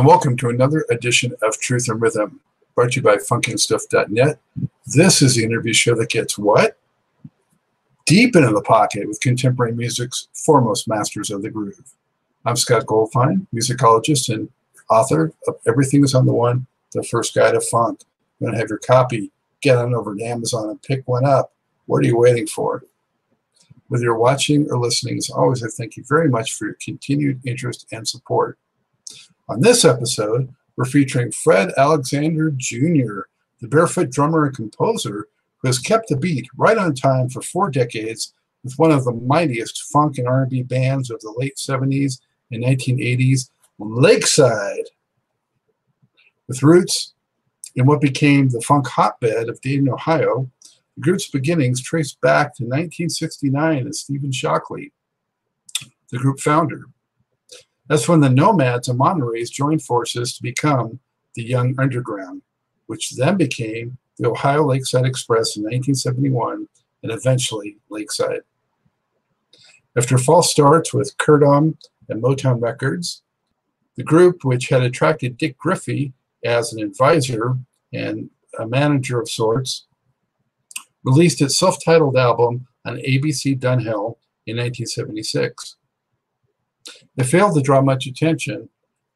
And welcome to another edition of Truth in Rhythm, brought to you by funknstuff.net. This is the interview show that gets what? Deep into the pocket with contemporary music's foremost masters of the groove. I'm Scott Goldfine, musicologist and author of Everything is on the One, the first guide to funk. You want to have your copy, get on over to Amazon and pick one up. What are you waiting for? Whether you're watching or listening, as always, I thank you very much for your continued interest and support. On this episode, we're featuring Fred Alexander Jr., the barefoot drummer and composer who has kept the beat right on time for four decades with one of the mightiest funk and R&B bands of the late 70s and 1980s, Lakeside. With roots in what became the funk hotbed of Dayton, Ohio, the group's beginnings trace back to 1969 as Stephen Shockley, the group founder. That's when the Nomads and Monterreys joined forces to become the Young Underground, which then became the Ohio Lakeside Express in 1971 and eventually Lakeside. After false starts with Curtom and Motown Records, the group, which had attracted Dick Griffey as an advisor and a manager of sorts, released its self titled album on ABC Dunhill in 1976. It failed to draw much attention,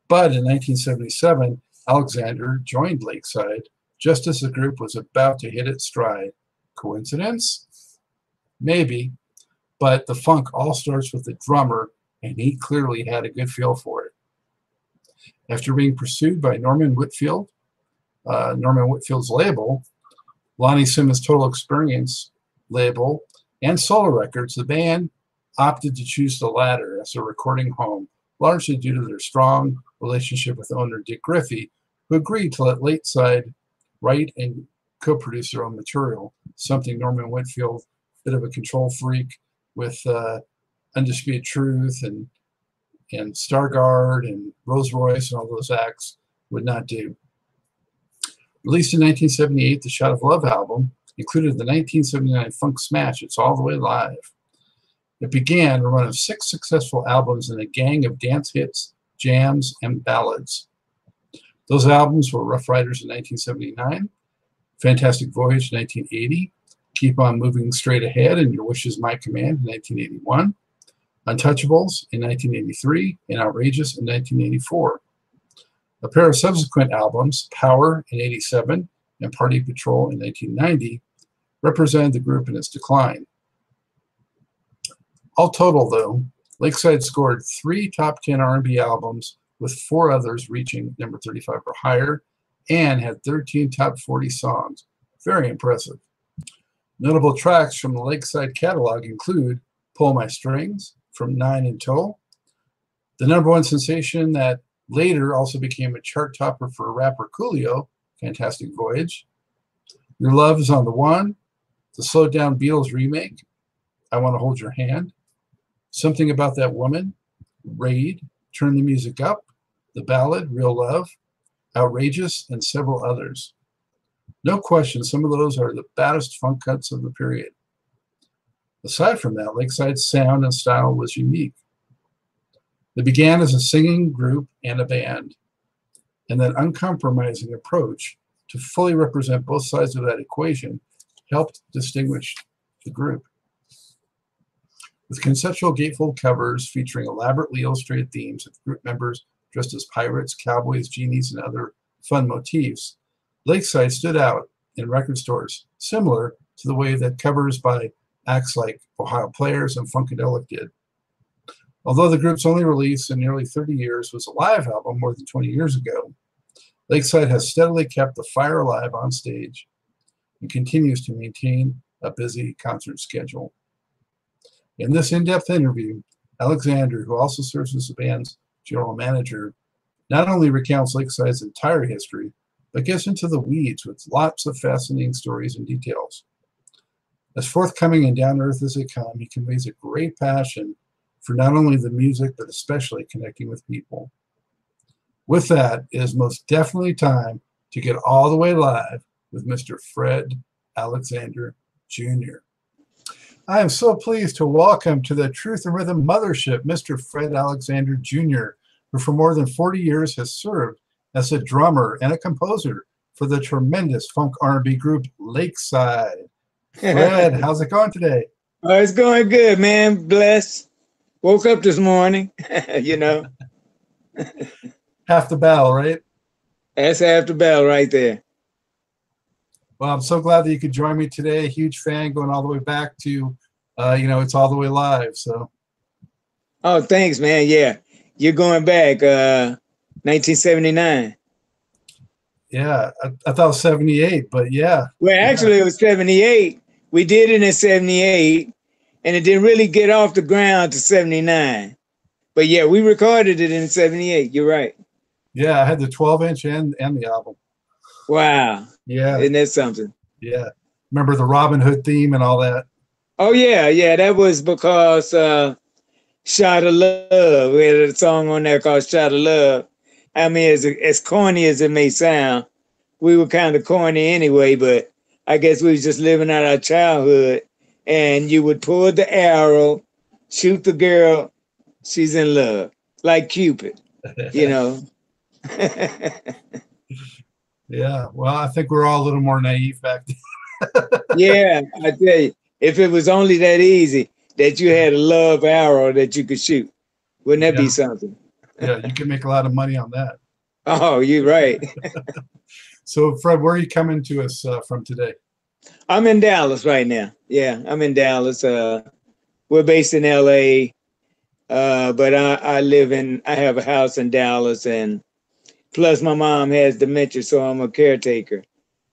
but in 1977, Alexander joined Lakeside just as the group was about to hit its stride. Coincidence? Maybe, but the funk all starts with the drummer, and he clearly had a good feel for it. After being pursued by Norman Whitfield, uh, Norman Whitfield's label, Lonnie Simmons' Total Experience label, and Solar Records, the band opted to choose the latter as a recording home, largely due to their strong relationship with owner Dick Griffey, who agreed to let Lakeside write and co-produce their own material, something Norman Whitfield, bit of a control freak with uh, Undisputed Truth and and Stargard and Rose Royce and all those acts would not do. Released in 1978, the Shot of Love album included the 1979 funk smash It's All the Way Live. It began a run of six successful albums and a gang of dance hits, jams, and ballads. Those albums were Rough Riders in 1979, Fantastic Voyage in 1980, Keep On Moving Straight Ahead and Your Wish Is My Command in 1981, Untouchables in 1983, and Outrageous in 1984. A pair of subsequent albums, Power in 87 and Party Patrol in 1990, represented the group in its decline. All total, though, Lakeside scored three top 10 R&B albums, with four others reaching number 35 or higher, and had 13 top 40 songs. Very impressive. Notable tracks from the Lakeside catalog include Pull My Strings from Nine in Tow, the number one sensation that later also became a chart topper for rapper Coolio, Fantastic Voyage. Your Love is on the One, the Slow Down Beatles remake, I Want to Hold Your Hand, Something About That Woman, Raid, Turn the Music Up, The Ballad, Real Love, Outrageous, and several others. No question, some of those are the baddest funk cuts of the period. Aside from that, Lakeside's sound and style was unique. They began as a singing group and a band, and that uncompromising approach to fully represent both sides of that equation helped distinguish the group. With conceptual gatefold covers featuring elaborately illustrated themes of group members dressed as pirates, cowboys, genies, and other fun motifs, Lakeside stood out in record stores, similar to the way that covers by acts like Ohio Players and Funkadelic did. Although the group's only release in nearly 30 years was a live album more than 20 years ago, Lakeside has steadily kept the fire alive on stage and continues to maintain a busy concert schedule. In this in depth interview, Alexander, who also serves as the band's general manager, not only recounts Lakeside's entire history, but gets into the weeds with lots of fascinating stories and details. As forthcoming and down to earth as they come, he conveys a great passion for not only the music, but especially connecting with people. With that, it is most definitely time to get all the way live with Mr. Fred Alexander Jr. I am so pleased to welcome to the Truth in Rhythm Mothership Mr. Fred Alexander Jr., who for more than 40 years has served as a drummer and a composer for the tremendous funk R&B group Lakeside. Fred, how's it going today? Oh, it's going good, man. Bless. Woke up this morning, you know. half the battle, right? That's half the battle right there. Well, I'm so glad that you could join me today. A huge fan going all the way back to, uh, you know, it's all the way live. So. Oh, thanks, man. Yeah, you're going back, uh, 1979. Yeah, I, I thought it was 78, but yeah. Well, actually, yeah. it was 78. We did it in 78, and it didn't really get off the ground to 79. But yeah, we recorded it in 78. You're right. Yeah, I had the 12 inch and, and the album. Wow. Yeah. Isn't that something? Yeah. Remember the Robin Hood theme and all that? Oh, yeah. Yeah. That was because uh, Shot of Love. We had a song on there called Shot of Love. I mean, as, as corny as it may sound, we were kind of corny anyway, but I guess we was just living out our childhood. And you would pull the arrow, shoot the girl, she's in love, like Cupid, you know. yeah, well, I think we're all a little more naive back then. yeah, I tell you, if it was only that easy that you had a love arrow that you could shoot, wouldn't that yeah. be something? yeah, you can make a lot of money on that. Oh, you're right. so, Fred, where are you coming to us uh, from today? I'm in Dallas right now. Yeah, I'm in Dallas. Uh, we're based in LA, uh, but I, I live in, I have a house in Dallas, and plus my mom has dementia, so I'm a caretaker.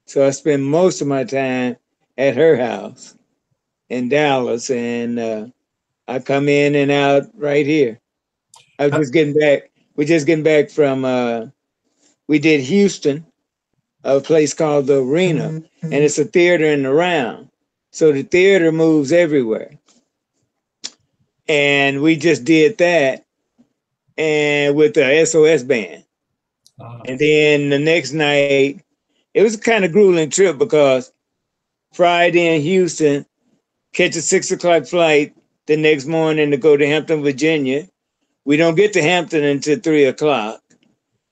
So I spend most of my time at her house in Dallas, and uh, I come in and out right here. I was just getting back. We're just getting back from. Uh, we did Houston, a place called the Arena, mm-hmm. and it's a theater in the round. So the theater moves everywhere, and we just did that, and with the SOS band. Uh-huh. And then the next night, it was a kind of grueling trip because Friday in Houston, catch a six o'clock flight the next morning to go to Hampton, Virginia. We don't get to Hampton until three o'clock.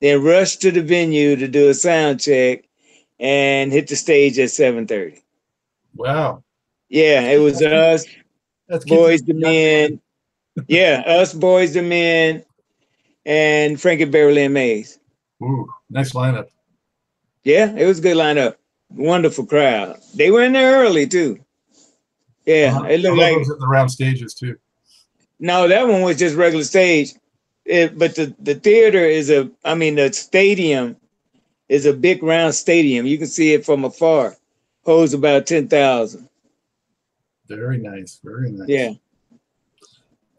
Then rush to the venue to do a sound check and hit the stage at 7:30. Wow. Yeah, it was us, That's Boyz II Men. yeah, us Boyz II Men, and Frankie Beverly and Maze. Ooh, nice lineup. Yeah, it was a good lineup. Wonderful crowd. They were in there early too. Yeah, uh-huh. it looked like the round stages too. No, that one was just regular stage. It, but the, the theater is a, I mean, the stadium is a big round stadium. You can see it from afar. Holds about 10,000. Very nice. Very nice. Yeah.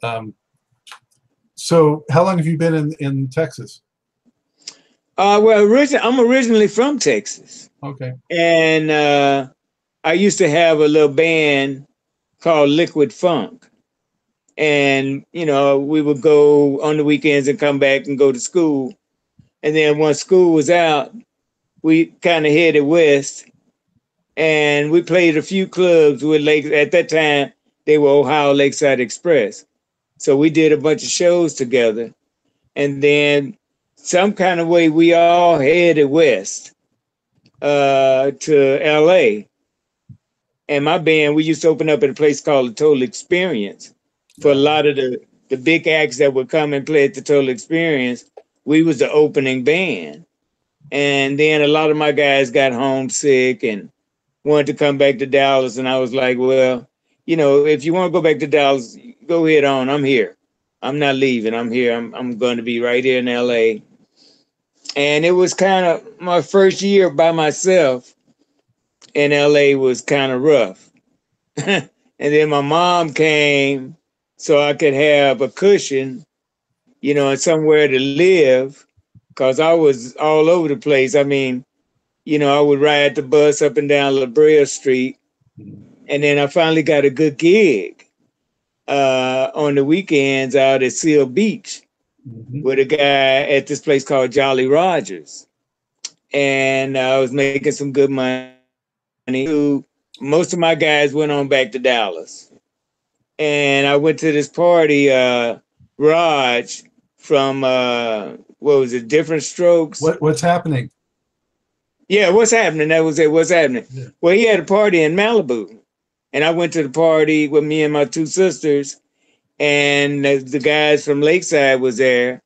Um, so how long have you been in, in Texas? Uh, well, origin- I'm originally from Texas. Okay. And uh, I used to have a little band called Liquid Funk. And you know we would go on the weekends and come back and go to school. And then once school was out we kind of headed west. And we played a few clubs with lake at that time they were ohio lakeside express. So we did a bunch of shows together. And then some kind of way we all headed west uh, to la and my band we used to open up at a place called the total experience for a lot of the the big acts that would come and play at the Total Experience, we was the opening band. And then a lot of my guys got homesick and wanted to come back to Dallas. And I was like, well, you know, if you want to go back to Dallas, go ahead on. I'm here. I'm not leaving. I'm here. I'm, I'm going to be right here in LA. And it was kind of my first year by myself in LA was kind of rough. and then my mom came so I could have a cushion, you know, and somewhere to live because I was all over the place. I mean, you know, I would ride the bus up and down La Brea Street. And then I finally got a good gig uh, on the weekends out at Seal Beach mm-hmm. with a guy at this place called Jolly Rogers. And I was making some good money. Most of my guys went on back to Dallas and I went to this party. Uh, Raj from uh what was it, different strokes. What what's happening? Yeah, what's happening? That was it. What's happening? Yeah. Well, he had a party in Malibu, and I went to the party with me and my two sisters, and the, guys from Lakeside was there.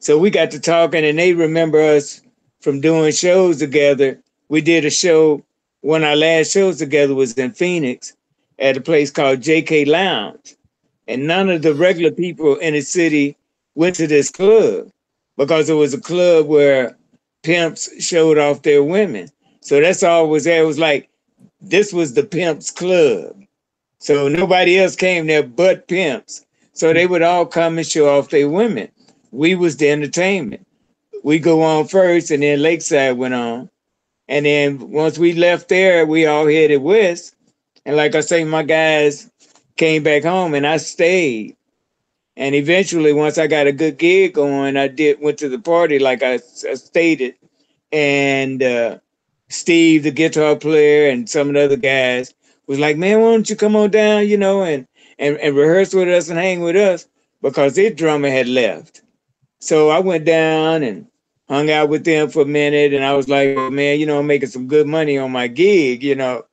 So we got to talking, and they remember us from doing shows together. We did a show. One of our last shows together was in Phoenix at a place called JK Lounge, and none of the regular people in the city went to this club because it was a club where pimps showed off their women. So that's all was there. It was like this was the pimps club. So nobody else came there but pimps. So they would all come and show off their women. We was the entertainment. We go on first and then Lakeside went on. And then once we left there, we all headed west. And like I say, my guys came back home and I stayed. And eventually, once I got a good gig going, I did went to the party like I, I stated, and uh, Steve, the guitar player, and some of the other guys was like, "Man, why don't you come on down, you know, and and, and rehearse with us and hang with us?" Because their drummer had left. So I went down and hung out with them for a minute, and I was like, "Man, you know, I'm making some good money on my gig, you know."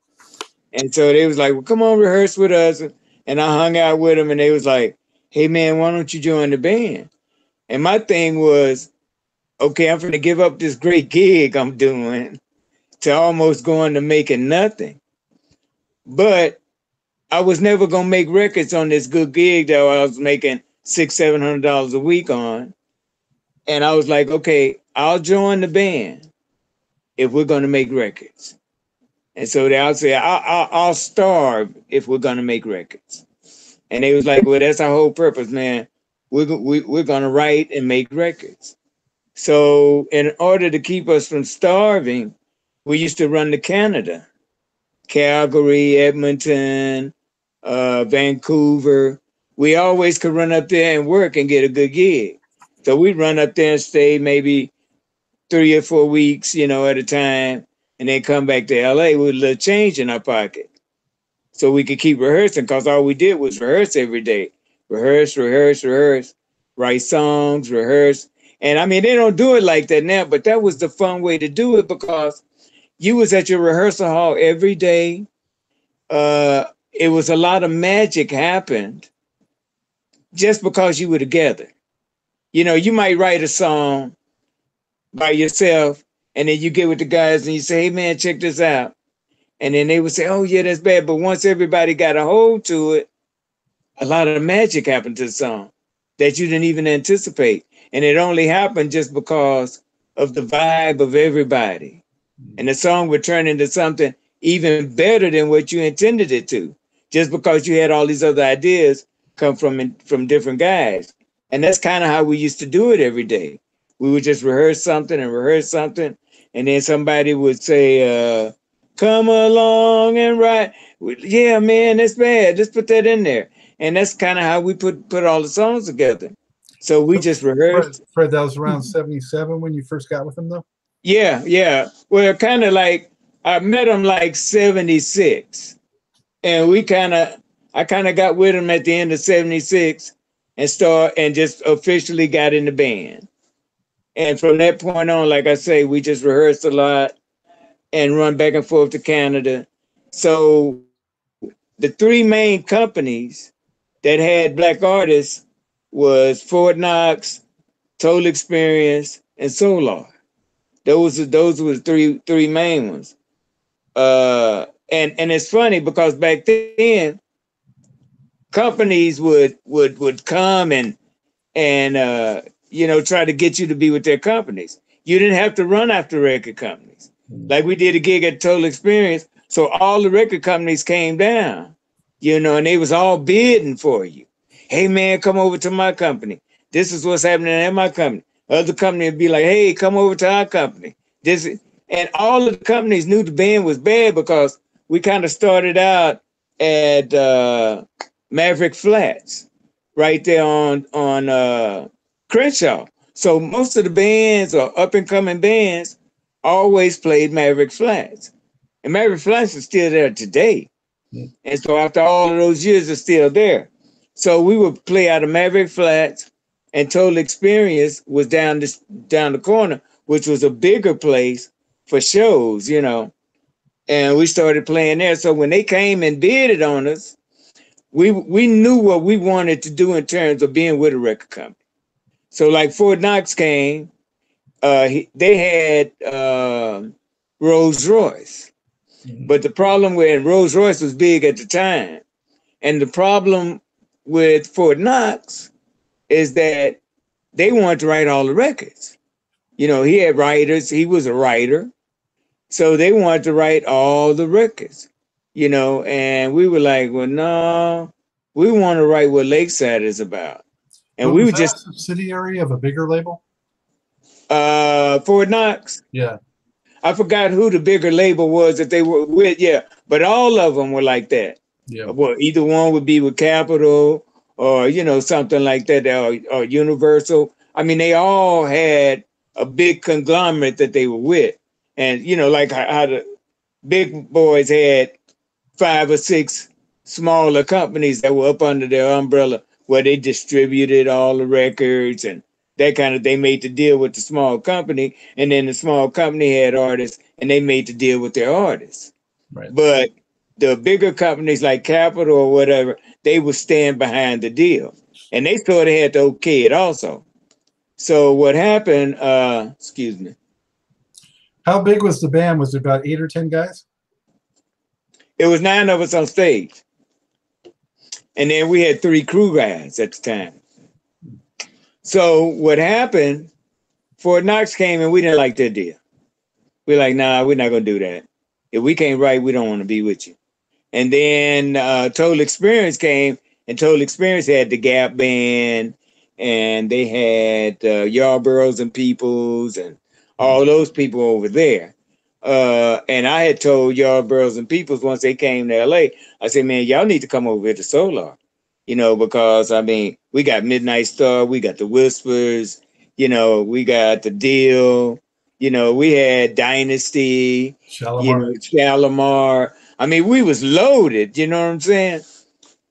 And so they was like, "Well, come on, rehearse with us," and I hung out with them, and they was like hey man, why don't you join the band? And my thing was, okay, I'm gonna give up this great gig I'm doing to almost going to making nothing. But I was never gonna make records on this good gig that I was making six, seven hundred dollars a week on. And I was like, okay, I'll join the band if we're gonna make records. And so they will say, I'll, I'll, starve if we're gonna make records. And they was like, well, that's our whole purpose, man. We're, we, we're going to write and make records. So in order to keep us from starving, we used to run to Canada, Calgary, Edmonton, uh, Vancouver. We always could run up there and work and get a good gig. So we'd run up there and stay maybe three or four weeks, you know, at a time, and then come back to LA with a little change in our pocket so we could keep rehearsing because all we did was rehearse every day. Rehearse, rehearse, rehearse, write songs, rehearse. And I mean, they don't do it like that now, but that was the fun way to do it because you was at your rehearsal hall every day. Uh, it was a lot of magic happened just because you were together. You know, you might write a song by yourself and then you get with the guys and you say, hey man, check this out. And then they would say, oh, yeah, that's bad. But once everybody got a hold to it, a lot of magic happened to the song that you didn't even anticipate. And it only happened just because of the vibe of everybody. Mm-hmm. And the song would turn into something even better than what you intended it to, just because you had all these other ideas come from from different guys. And that's kind of how we used to do it every day. We would just rehearse something and rehearse something, and then somebody would say, uh, Come along and write. Yeah, man, that's bad. Just put that in there. And that's kind of how we put put all the songs together. So we just rehearsed. Fred, Fred, that was around 77 when you first got with him, though? Yeah, yeah. Well, kind of like I met him like 76. And we kind of, I kind of got with him at the end of 76 and start and just officially got in the band. And from that point on, like I say, we just rehearsed a lot and run back and forth to Canada. So the three main companies that had black artists was Fort Knox, Total Experience, and Solar. Those are those were the three three main ones. Uh, and and it's funny because back then companies would would would come and and uh, you know try to get you to be with their companies. You didn't have to run after record companies. Like we did a gig at Total Experience. So all the record companies came down, you know, and they was all bidding for you. Hey man, come over to my company. This is what's happening at my company. Other company would be like, hey, come over to our company. This is, and all of the companies knew the band was bad because we kind of started out at uh, Maverick Flats, right there on on uh, Crenshaw. So most of the bands or up and coming bands always played Maverick Flats. And Maverick Flats is still there today. Mm. And so after all of those years, it's still there. So we would play out of Maverick Flats and Total Experience was down this down the corner, which was a bigger place for shows, you know. And we started playing there. So when they came and bidded on us, we we knew what we wanted to do in terms of being with a record company. So like Fort Knox came, uh, he, they had uh, Rose Royce, mm-hmm. but the problem with Rose Royce was big at the time, and the problem with Fort Knox is that they wanted to write all the records. You know, he had writers, he was a writer. So they wanted to write all the records, you know, and we were like, well, no, we want to write what Lakeside is about. And we were just subsidiary of a bigger label? Uh Fort Knox. Yeah. I forgot who the bigger label was that they were with. Yeah, but all of them were like that. Yeah. Well, either one would be with Capitol or you know something like that, or, or Universal. I mean, they all had a big conglomerate that they were with, and you know, like how, the big boys had five or six smaller companies that were up under their umbrella where they distributed all the records and that kind of they made the deal with the small company and then the small company had artists and they made the deal with their artists right but the bigger companies like Capitol or whatever, they would stand behind the deal. And they sort of had to okay it also. So what happened, uh, excuse me. How big was the band? Was it about eight or 10 guys? It was nine of us on stage. And then we had three crew guys at the time. So what happened, Fort Knox came and we didn't like their deal. We're like, nah, we're not gonna do that. If we can't write, we don't want to be with you. And then uh, Total Experience came, and Total Experience had the Gap Band, and they had uh, Yarbroughs and Peoples, and all those people over there. Uh, and I had told Yarbroughs and Peoples once they came to LA, I said, man, y'all need to come over here to Solar, you know, because I mean, we got Midnight Star, we got the Whispers, you know, we got the Deele, you know, we had Dynasty, Shalamar. you know, Shalamar. I mean, we was loaded, you know what I'm saying?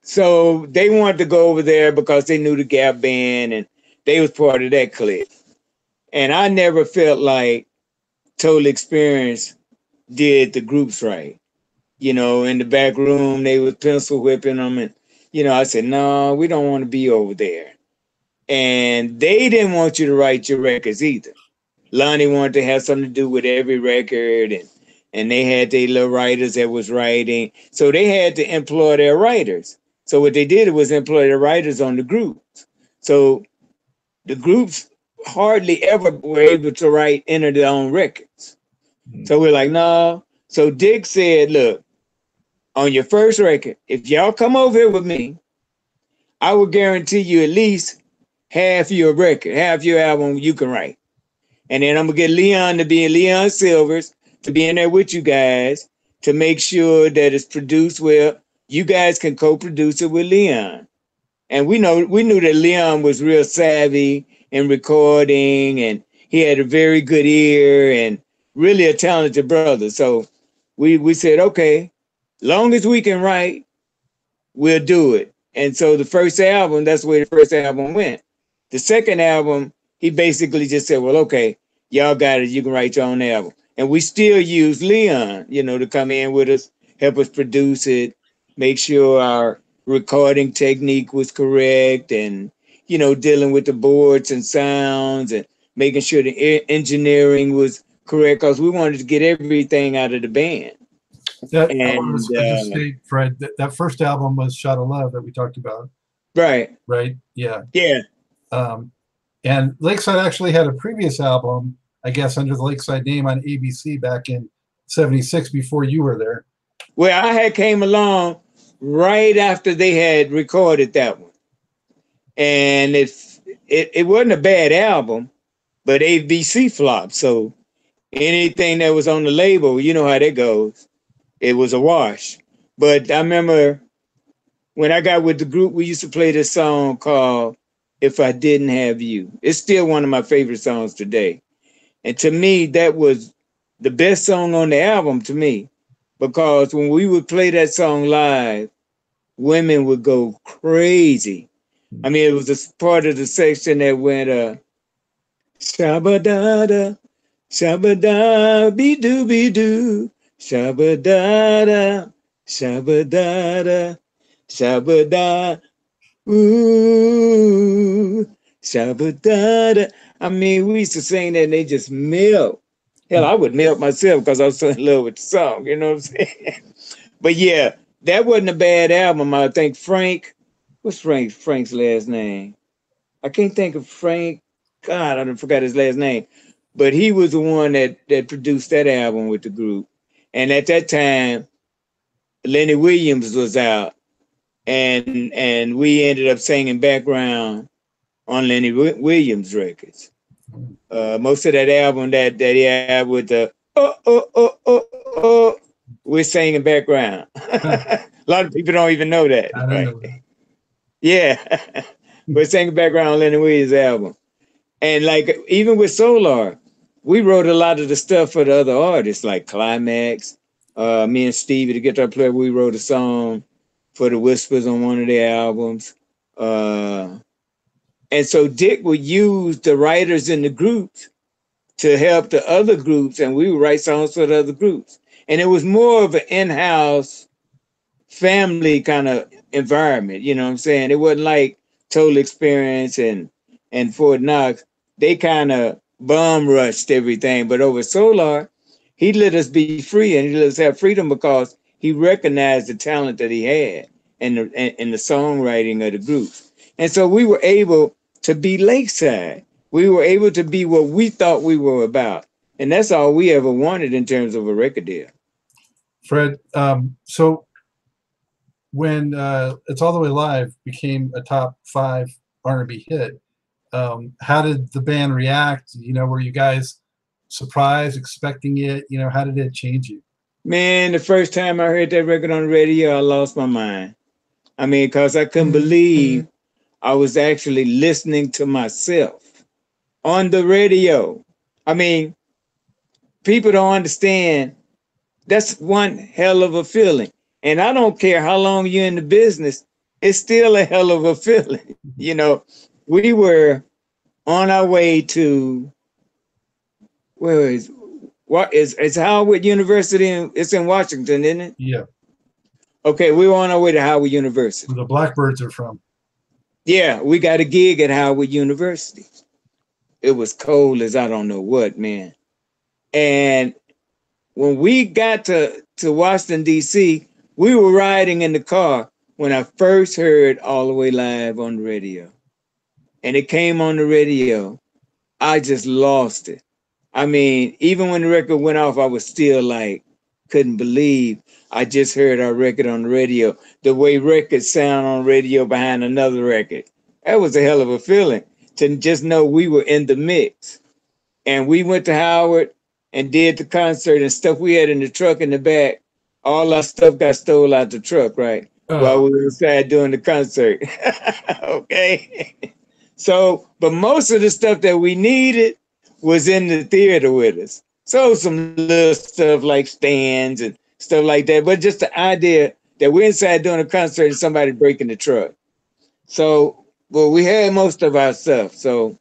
So they wanted to go over there because they knew the Gap Band and they was part of that clique. And I never felt like Total Experience did the groups right. You know, in the back room, they was pencil whipping them. And, you know, I said, no, we don't want to be over there. And they didn't want you to write your records either. Lonnie wanted to have something to do with every record and and they had their little writers that was writing. So they had to employ their writers. So what they did was employ the writers on the groups. So the groups hardly ever were able to write enter their own records. Mm-hmm. So we're like, no. So Dick said, look, on your first record, if y'all come over here with me, I will guarantee you at least half your record, half your album you can write. And then I'm gonna get Leon to be in Leon Sylvers to be in there with you guys to make sure that it's produced well. You guys can co-produce it with Leon. And we know we knew that Leon was real savvy in recording and he had a very good ear and really a talented brother. So we we said, okay, long as we can write, we'll do it. And so the first album, that's where the first album went. The second album, he basically just said, well, okay, y'all got it. You can write your own album and we still use Leon, you know, to come in with us, help us produce it, make sure our recording technique was correct, and you know, dealing with the boards and sounds and making sure the engineering was correct because we wanted to get everything out of the band. That, and, was, uh, say, Fred, that, that first album was Shot of Love that we talked about. Right. Right. Yeah. Yeah. Um, and Lakeside actually had a previous album I guess, under the Lakeside name on ABC back in 76 before you were there. Well, I had came along right after they had recorded that one. And it, it, it wasn't a bad album, but ABC flopped. So anything that was on the label, you know how that goes. It was a wash. But I remember when I got with the group, we used to play this song called If I Didn't Have You. It's still one of my favorite songs today. And to me, that was the best song on the album to me, because when we would play that song live, women would go crazy I mean, it was a part of the section that went uh Shabba-da-da, shabba-da, be-doo, be-doo, shabba-da-da, shabba-da-da, shabba-da, ooh, shabba-da-da. I mean, we used to sing that and they just melt. Hell, I would melt myself because I was so in love with the song, you know what I'm saying? but yeah, that wasn't a bad album. I think Frank, what's Frank Frank's last name? I can't think of Frank. God, I forgot his last name. But he was the one that that produced that album with the group. And at that time, Lenny Williams was out, and and we ended up singing background on Lenny Williams records. Uh, most of that album that that he had with the oh oh oh oh oh, we're singing background. a lot of people don't even know that. Right? Yeah, we're singing background on Lenny Williams album, and like even with Solar, we wrote a lot of the stuff for the other artists like Climax. Uh, me and Stevie, the guitar player, we wrote a song for the Whispers on one of their albums. Uh, and so Dick would use the writers in the groups to help the other groups, and we would write songs for the other groups. And it was more of an in-house family kind of environment, you know what I'm saying? It wasn't like Total Experience and and Fort Knox. They kind of bum rushed everything, but over Solar, he let us be free and he let us have freedom because he recognized the talent that he had and the in the songwriting of the groups. And so we were able to be lakeside. We were able to be what we thought we were about. And that's all we ever wanted in terms of a record deal. Fred, um, so when uh, It's All the Way Live became a top five R&B hit, um, how did the band react? You know, were you guys surprised, expecting it? You know, how did it change you? Man, the first time I heard that record on the radio, I lost my mind. I mean, because I couldn't believe I was actually listening to myself on the radio. I mean, people don't understand that's one hell of a feeling. And I don't care how long you're in the business, it's still a hell of a feeling. You know, we were on our way to where is what is it's Howard University in, it's in Washington, isn't it? Yeah. Okay, we were on our way to Howard University. Where the Blackbirds are from. Yeah, we got a gig at Howard University. It was cold as I don't know what, man. And when we got to, to Washington, D.C., we were riding in the car when I first heard All the Way Live on the radio. And it came on the radio. I just lost it. I mean, even when the record went off, I was still like, couldn't believe I just heard our record on the radio. The way records sound on radio behind another record. That was a hell of a feeling to just know we were in the mix. And we went to Howard and did the concert and stuff we had in the truck in the back. All our stuff got stole out the truck, right? Uh-huh. While we were inside doing the concert. okay. so, but most of the stuff that we needed was in the theater with us. So some little stuff like stands and stuff like that. But just the idea that we're inside doing a concert and somebody breaking the truck. So, well, we had most of our stuff. So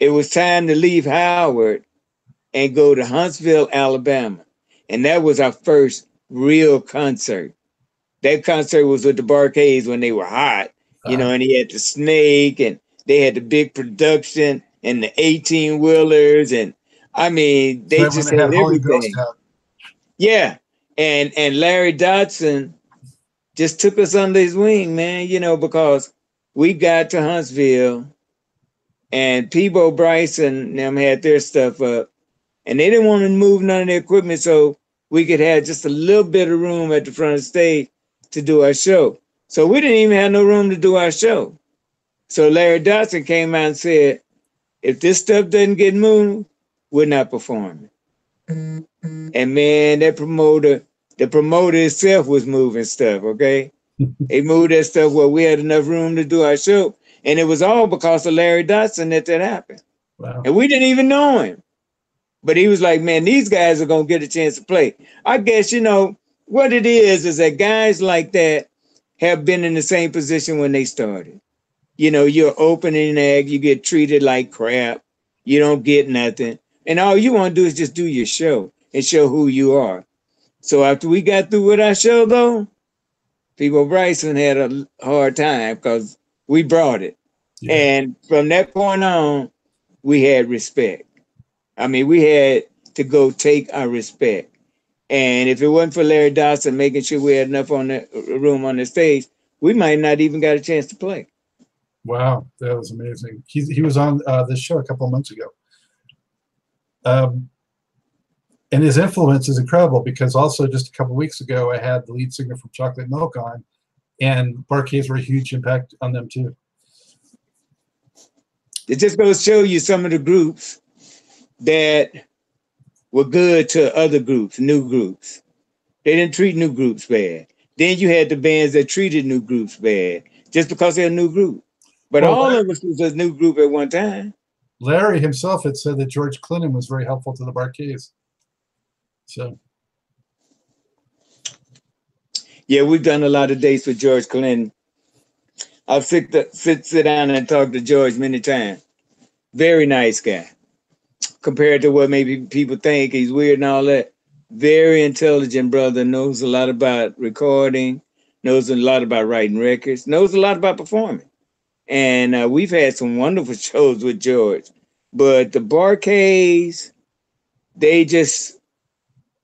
it was time to leave Howard and go to Huntsville, Alabama. And that was our first real concert. That concert was with the Bar-Kays when they were hot, you uh-huh. know, and he had the snake and they had the big production and the 18 wheelers and I mean they just had, everything. Yeah. And and Larry Dodson just took us under his wing, man, you know, because we got to Huntsville and Peabo Bryson and them had their stuff up and they didn't want to move none of their equipment so we could have just a little bit of room at the front of the stage to do our show. So we didn't even have no room to do our show. So Larry Dodson came out and said, if this stuff doesn't get moved, we're not performing. Mm-hmm. And man, that promoter, the promoter itself was moving stuff, okay? they moved that stuff where we had enough room to do our show. And it was all because of Larry Dodson that that happened. Wow. And we didn't even know him. But he was like, man, these guys are going to get a chance to play. I guess, you know, what it is, is that guys like that have been in the same position when they started. you know, you're opening egg, you get treated like crap, you don't get nothing. And all you want to do is just do your show and show who you are. So after we got through with our show, though, Peabo Bryson had a hard time because we brought it. Yeah. And from that point on, we had respect. I mean, we had to go take our respect. And if it wasn't for Larry Dodson making sure we had enough on the room on the stage, we might not even got a chance to play. Wow, that was amazing. He, he was on uh, this show a couple of months ago. Um, and his influence is incredible because also just a couple of weeks ago, I had the lead singer from Chocolate Milk on, and Bar-Kays were a huge impact on them too. It just goes to show you some of the groups that were good to other groups, new groups. They didn't treat new groups bad. Then you had the bands that treated new groups bad just because they're a new group. But well, all of us was a new group at one time. Larry himself had said that George Clinton was very helpful to the Bar-Kays. So. Yeah, we've done a lot of dates with George Clinton. I've sit, to, sit, sit down and talk to George many times. Very nice guy. Compared to what maybe people think, he's weird and all that. Very intelligent brother, knows a lot about recording, knows a lot about writing records, knows a lot about performing. And uh, we've had some wonderful shows with George. But the Bar-Kays, they just,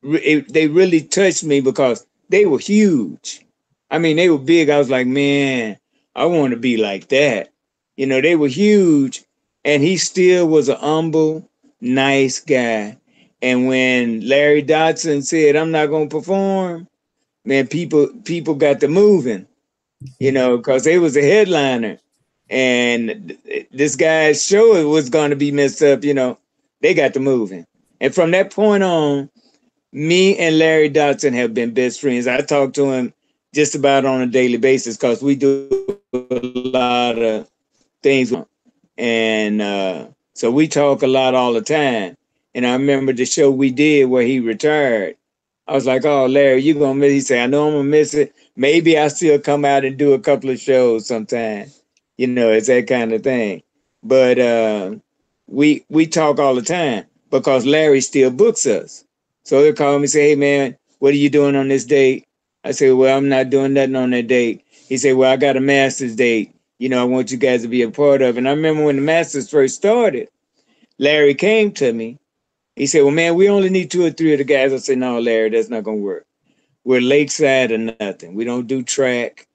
it, they really touched me because they were huge. I mean, they were big. I was like, man, I want to be like that. You know, they were huge, and he still was a humble, nice guy. And when Larry Dodson said, "I'm not to perform," man, people people got to moving. You know, because they was a headliner, and this guy's show was to be messed up. You know, they got to moving, and from that point on, me and Larry Dodson have been best friends. I talk to him just about on a daily basis because we do a lot of things. And uh, so we talk a lot all the time. And I remember the show we did where he retired. I was like, oh, Larry, you're going to miss He said, I know I'm going to miss it. Maybe I still come out and do a couple of shows sometime. You know, it's that kind of thing. But uh, we we talk all the time because Larry still books us. So he'll call me and say, hey, man, what are you doing on this date? I say, well, I'm not doing nothing on that date. He said, well, I got a master's date. You know, I want you guys to be a part of. And I remember when the masters first started, Larry came to me. He said, well, man, we only need two or three of the guys. I said, no, Larry, that's not going to work. We're lakeside or nothing. We don't do track.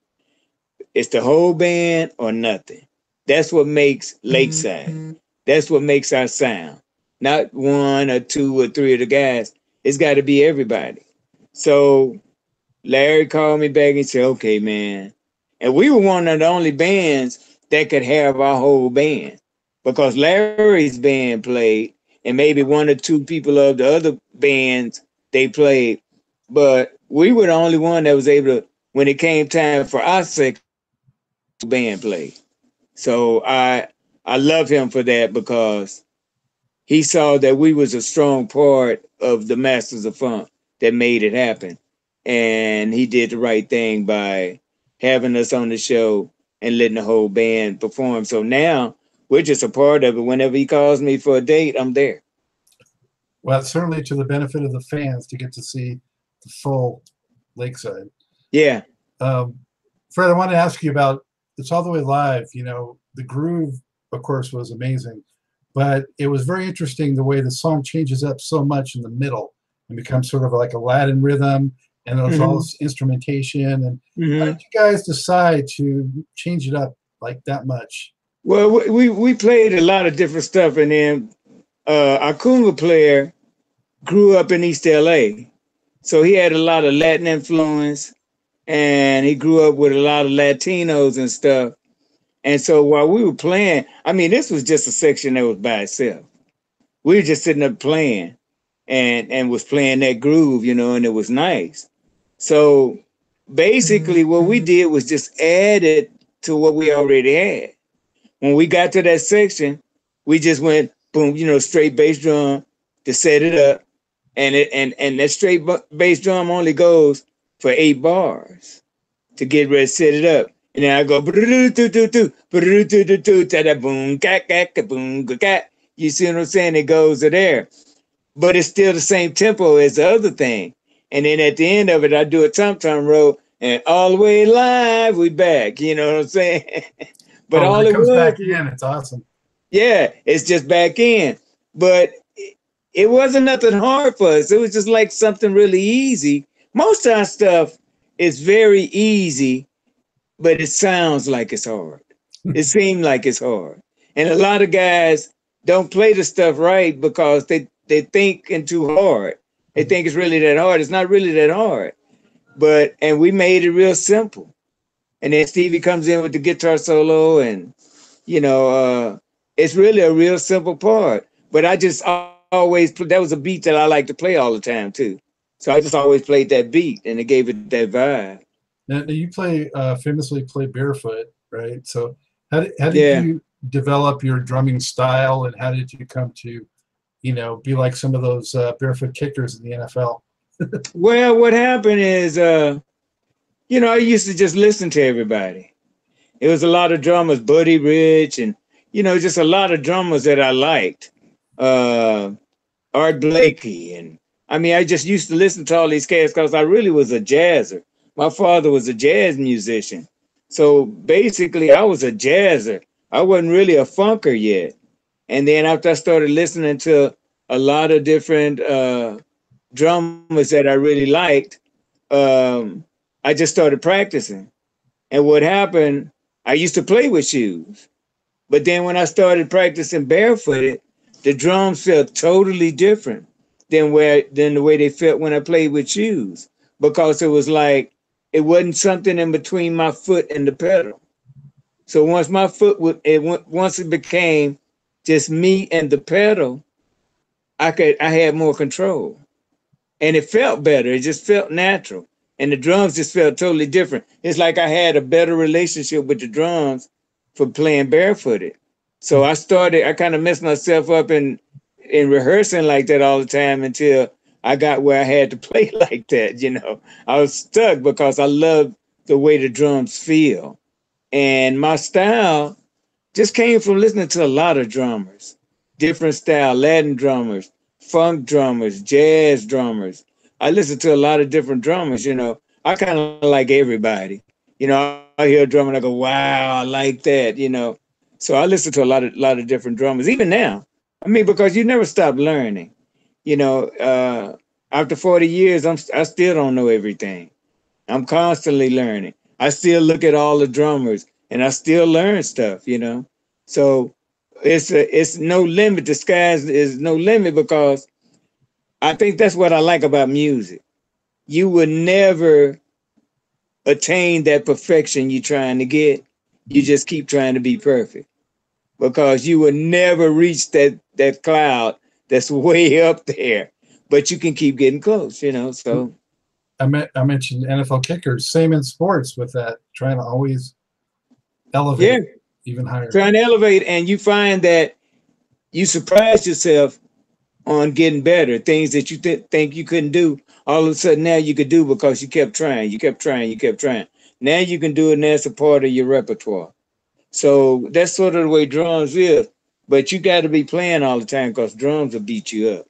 It's the whole band or nothing. That's what makes lakeside. Mm-hmm. That's what makes our sound. Not one or two or three of the guys. It's got to be everybody. So Larry called me back and said, okay, man. And we were one of the only bands that could have our whole band because Larry's band played and maybe one or two people of the other bands they played. But we were the only one that was able to, when it came time for our second band play. So I I love him for that because he saw that we was a strong part of the Masters of Funk that made it happen and he did the right thing by having us on the show and letting the whole band perform. So now we're just a part of it. Whenever he calls me for a date, I'm there. Well, certainly to the benefit of the fans to get to see the full Lakeside. Yeah. Um, Fred, I want to ask you about it's all the way live. You know, the groove, of course, was amazing, but it was very interesting the way the song changes up so much in the middle and becomes sort of like a Latin rhythm and there's mm-hmm. all this instrumentation. And mm-hmm. how did you guys decide to change it up like that much? Well, we we played a lot of different stuff, and then uh, our conga player grew up in East LA, so he had a lot of Latin influence, and he grew up with a lot of Latinos and stuff. And so while we were playing, I mean, this was just a section that was by itself. We were just sitting up playing, and and was playing that groove, you know, and it was nice. So basically, what we mm-hmm. did was just add it to what we already had. When we got to that section, we just went boom, you know, straight bass drum to set it up, and it and and that straight bass drum only goes for eight bars to get ready to set it up. And then I go boom, boom, You see what I'm saying? It goes to there, but it's still the same tempo as the other thing. And then at the end of it, I do a tom tom roll, and all the way live, we back. You know what I'm saying? but oh, all it, it comes was, back in. It's awesome. Yeah, it's just back in. But it wasn't nothing hard for us. It was just like something really easy. Most of our stuff is very easy, but it sounds like it's hard. it seemed like it's hard. And a lot of guys don't play the stuff right because they, they thinking too hard. They think it's really that hard. It's not really that hard. But and we made it real simple. And then Stevie comes in with the guitar solo and you know, uh, it's really a real simple part. But I just always that was a beat that I like to play all the time too. So I just always played that beat, and it gave it that vibe. Now, you play uh, famously play barefoot, right? So how did, how did yeah. you develop your drumming style, and how did you come to, you know, be like some of those uh, barefoot kickers in the NFL? well, what happened is, uh, you know, I used to just listen to everybody. It was a lot of drummers, Buddy Rich, and you know, just a lot of drummers that I liked uh, Art Blakey. And I mean, I just used to listen to all these cats because I really was a jazzer. My father was a jazz musician. So basically, I was a jazzer. I wasn't really a funker yet. And then after I started listening to a lot of different uh, drummers that I really liked, um, I just started practicing. And what happened, I used to play with shoes. But then when I started practicing barefooted, the drums felt totally different than where than the way they felt when I played with shoes because it was like it wasn't something in between my foot and the pedal. So once my foot would it once it became just me and the pedal, I could I had more control. And it felt better. It just felt natural. And the drums just felt totally different. It's like I had a better relationship with the drums for playing barefooted. So I started, I kind of messed myself up in in rehearsing like that all the time until I got where I had to play like that, you know. I was stuck because I love the way the drums feel. And my style just came from listening to a lot of drummers, different style, Latin drummers, funk drummers, jazz drummers. I listen to a lot of different drummers, you know. I kind of like everybody. You know, I hear a drummer and I go, wow, I like that, you know. So I listen to a lot of lot of different drummers, even now. I mean, because you never stop learning. You know, uh, after 40 years, I'm I still don't know everything. I'm constantly learning. I still look at all the drummers and I still learn stuff, you know. So it's a, it's no limit. The sky is no limit because I think that's what I like about music. You will never attain that perfection you're trying to get you just keep trying to be perfect because you will never reach that that cloud that's way up there but you can keep getting close you know so I, met, I mentioned nfl kickers same in sports with that trying to always elevate yeah. even higher trying to elevate and you find that you surprise yourself on getting better things that you th- think you couldn't do all of a sudden now you could do because you kept trying you kept trying you kept trying now you can do it, and that's a part of your repertoire. So that's sort of the way drums is. But you got to be playing all the time because drums will beat you up.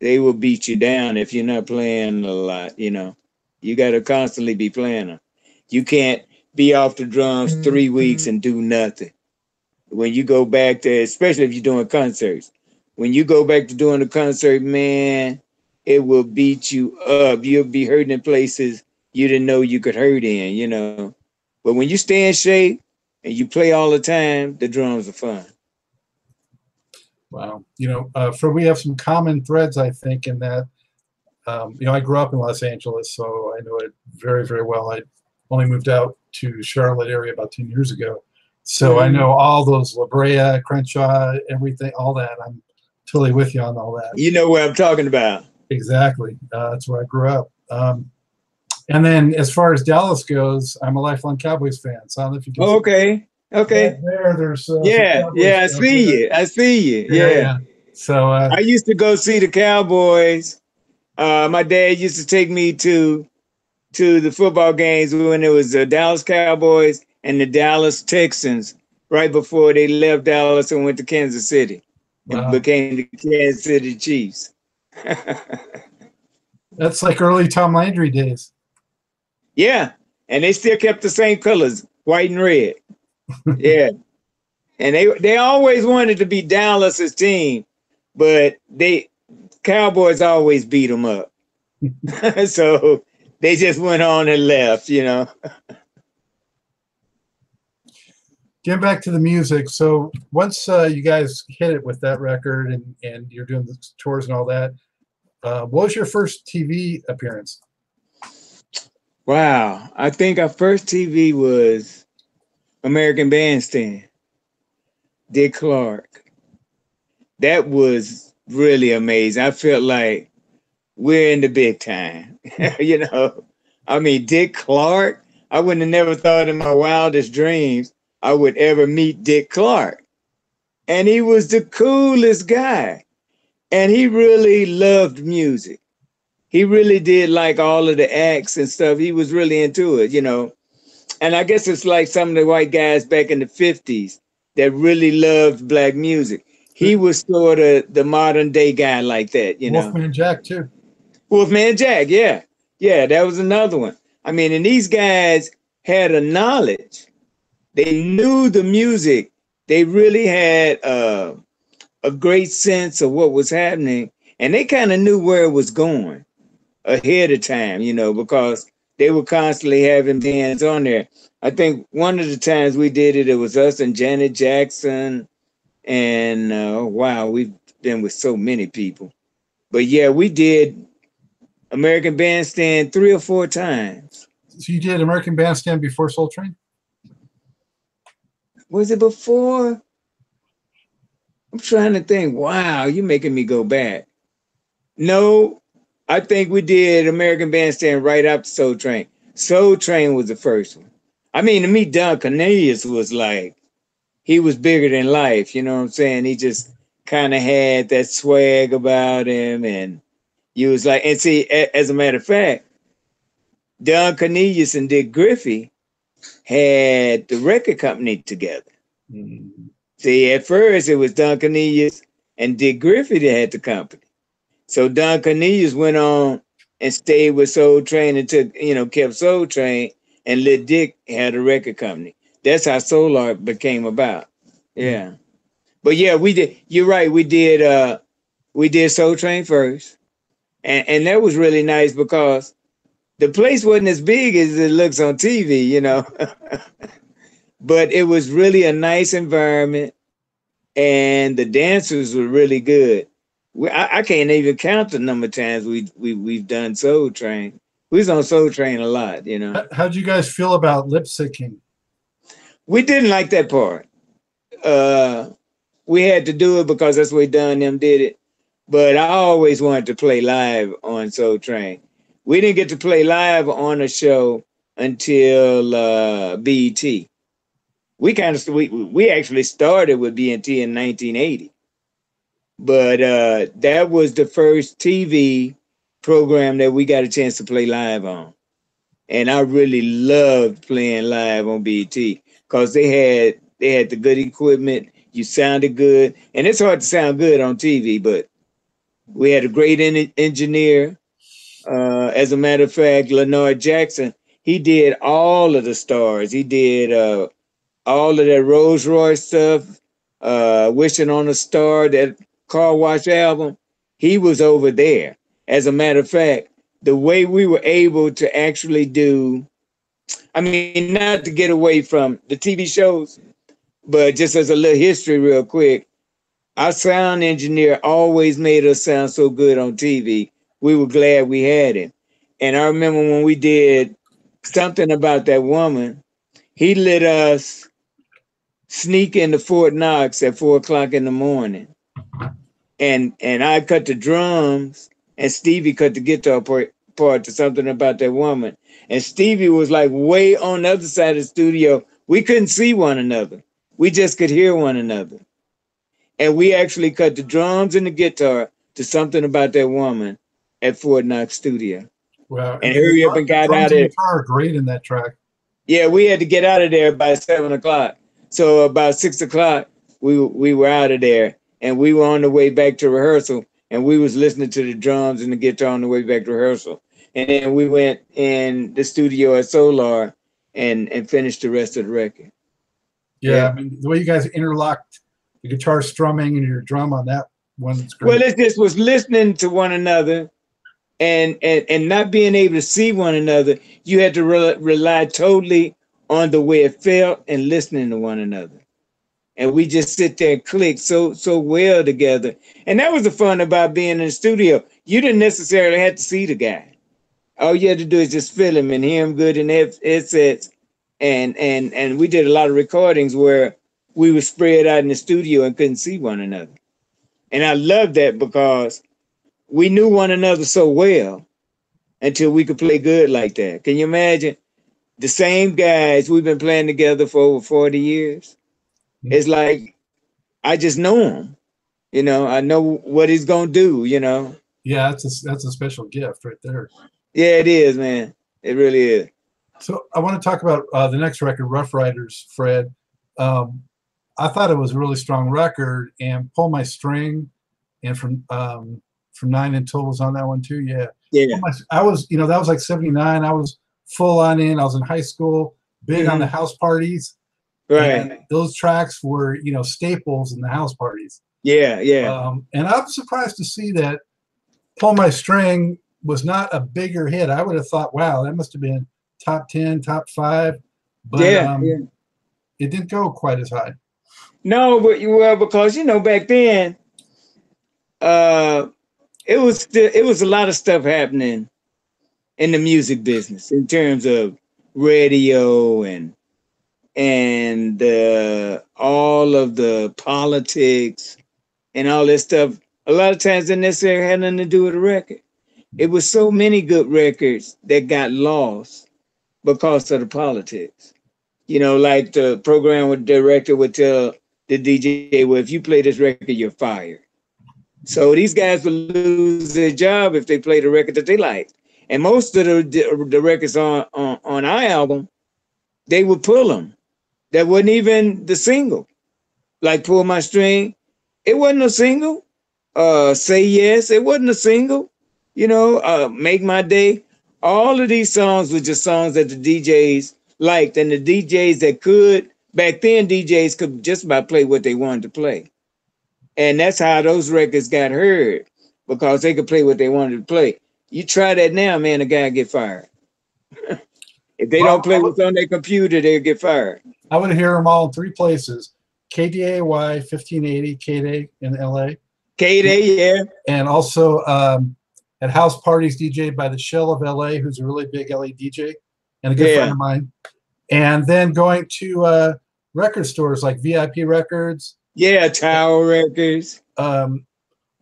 They will beat you down if you're not playing a lot. You know, you got to constantly be playing them. You can't be off the drums three mm-hmm. weeks and do nothing. When you go back to, especially if you're doing concerts, when you go back to doing a concert, man, it will beat you up. You'll be hurting in places you didn't know you could hurt in, you know. But when you stay in shape and you play all the time, the drums are fun. Wow. You know, uh, for we have some common threads, I think, in that, um, you know, I grew up in Los Angeles, so I know it very, very well. I only moved out to Charlotte area about 10 years ago. So. I know all those La Brea, Crenshaw, everything, all that. I'm totally with you on all that. You know what I'm talking about. Exactly. Uh, that's where I grew up. Um, and then as far as Dallas goes, I'm a lifelong Cowboys fan. So I don't know if you can. Okay. Okay. there, there's. Uh, yeah, yeah, I see you. I see you. Yeah. yeah. So uh, I used to go see the Cowboys. Uh, my dad used to take me to to the football games when it was the Dallas Cowboys and the Dallas Texans right before they left Dallas and went to Kansas City and Wow. became the Kansas City Chiefs. That's like early Tom Landry days. yeah, and they still kept the same colors, white and red. yeah, and they they always wanted to be Dallas's team, but they Cowboys always beat them up. so they just went on and left, you know. Getting back to the music. So once uh, you guys hit it with that record and, and you're doing the tours and all that, uh, what was your first TV appearance? Wow. I think our first TV was American Bandstand. Dick Clark. That was really amazing. I felt like we're in the big time. you know, I mean, Dick Clark, I wouldn't have never thought in my wildest dreams I would ever meet Dick Clark. And he was the coolest guy. And he really loved music he really did like all of the acts and stuff. He was really into it, you know. And I guess it's like some of the white guys back in the 50s that really loved black music. He hmm. was sort of the modern day guy like that, you know. Wolfman Jack too. Wolfman Jack, yeah. Yeah, that was another one. I mean, and these guys had a knowledge. They knew the music. They really had uh, a great sense of what was happening, and they kind of knew where it was going ahead of time, you know, because they were constantly having bands on there. I think one of the times we did it, it was us and Janet Jackson, and uh, wow, we've been with so many people. But yeah, we did American Bandstand three or four times. So you did American Bandstand before Soul Train? Was it before? I'm trying to think. Wow, you're making me go back. No, I think we did American Bandstand right after Soul Train. Soul Train was the first one. I mean, to me, Don Cornelius was like, he was bigger than life. You know what I'm saying? He just kind of had that swag about him, and you was like, and see, a- as a matter of fact, Don Cornelius and Dick Griffey had the record company together. See, at first it was Don Cornelius and Dick Griffey that had the company. So Don Cornelius went on and stayed with Soul Train and took, you know, kept Soul Train and let Dick had a record company. That's how Solar became about. Yeah. But yeah, we did you're right, we did uh we did Soul Train first. And and that was really nice because the place wasn't as big as it looks on TV, you know. but it was really a nice environment and the dancers were really good. We, I, I can't even count the number of times we, we we've done Soul Train. We was on Soul Train a lot, you know. How- How'd you guys feel about lip syncing? We didn't like that part. Uh, we had to do it because that's what way Don them did it. But I always wanted to play live on Soul Train. We didn't get to play live on a show until uh, BET. We kind of we we actually started with BET in 1980, but uh, that was the first TV program that we got a chance to play live on, and I really loved playing live on BET because they had they had the good equipment. You sounded good, and it's hard to sound good on TV, but we had a great en- engineer. Uh, as a matter of fact, Lenore Jackson, he did all of the stars. He did uh, all of that Rose Royce stuff, uh, Wishing on a Star, that car wash album. He was over there. As a matter of fact, the way we were able to actually do, I mean, not to get away from the TV shows, but just as a little history, real quick, our sound engineer always made us sound so good on TV. We were glad we had him. And I remember when we did something about that woman, he let us sneak into Fort Knox at four o'clock in the morning. And and I cut the drums and Stevie cut the guitar part, part to something about that woman. And Stevie was like way on the other side of the studio. We couldn't see one another. We just could hear one another. And we actually cut the drums and the guitar to something about that woman at Fort Knox Studio. Wow. And hurry up and got out of- guitar great in that track. Yeah, we had to get out of there by seven o'clock. So about six o'clock, we we were out of there, and we were on the way back to rehearsal, and we was listening to the drums and the guitar on the way back to rehearsal, and then we went in the studio at Solar and and finished the rest of the record. Yeah, Yeah. I mean the way you guys interlocked guitar strumming and your drum on that great. Well, it just was listening to one another, and and and not being able to see one another. You had to re- rely totally on the way it felt and listening to one another. And we just sit there and click so so well together. And that was the fun about being in the studio. You didn't necessarily have to see the guy. All you had to do is just feel him and hear him good in head- headsets. And and and we did a lot of recordings where we were spread out in the studio and couldn't see one another. And I love that because we knew one another so well until we could play good like that. Can you imagine? The same guys we've been playing together for over 40 years. It's like I just know him. You know, I know what he's gonna do, you know. yeah, that's a that's a special gift right there. Yeah, it is, man. It really is. So I want to talk about uh, the next record, Rough Riders, Fred. Um, I thought it was a really strong record, and Pull My String, and from um, from Nine Until was on that one too. Yeah, Yeah. My- I was, you know, that was like '79. I was full on in. I was in high school, big on the house parties. Right. and those tracks were, you know, staples in the house parties. Yeah, yeah. Um, and I'm surprised to see that Pull My String was not a bigger hit. I would have thought, wow, that must have been top 10, top five. But yeah, um, yeah. it didn't go quite as high. No, but you well because you know back then, uh, it was still, it was a lot of stuff happening in the music business in terms of radio and and uh, all of the politics and all this stuff. A lot of times, didn't necessarily have nothing to do with the record. It was so many good records that got lost because of the politics. You know, like the program director would tell the DJ, well, if you play this record, you're fired. So these guys would lose their job if they played a record that they liked. And most of the, the records on, on, on our album, they would pull them. That wasn't even the single. Like Pull My String, it wasn't a single. Uh, Say Yes, it wasn't a single. You know, uh, Make My Day. All of these songs were just songs that the DJs liked. And the DJs that could, back then, DJs could just about play what they wanted to play. And that's how those records got heard because they could play what they wanted to play. You try that now, man, the guy get fired. if they Well, don't play what's on their computer, they'll get fired. I would hear them all in three places KDAY 1580, KDA in LA, K Day, yeah. and also um, at house parties DJ by the Shell of LA, who's a really big LA DJ and a good Yeah. friend of mine. And then going to uh, record stores like VIP Records, Yeah, Tower Records. um,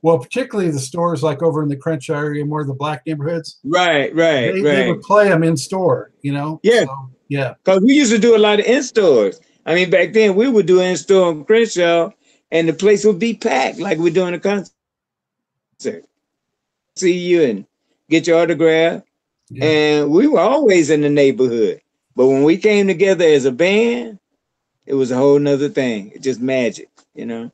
well, particularly the stores like over in the Crenshaw area, more of the black neighborhoods. Right, right, They, they would play them in store, you know. Yeah. So, yeah. Because we used to do a lot of in stores. I mean, back then we would do in store in Crenshaw, and the place would be packed like we're doing a concert. See you and get your autograph. yeah. And we were always in the neighborhood. But when we came together as a band, it was a whole nother thing. It's just magic, you know.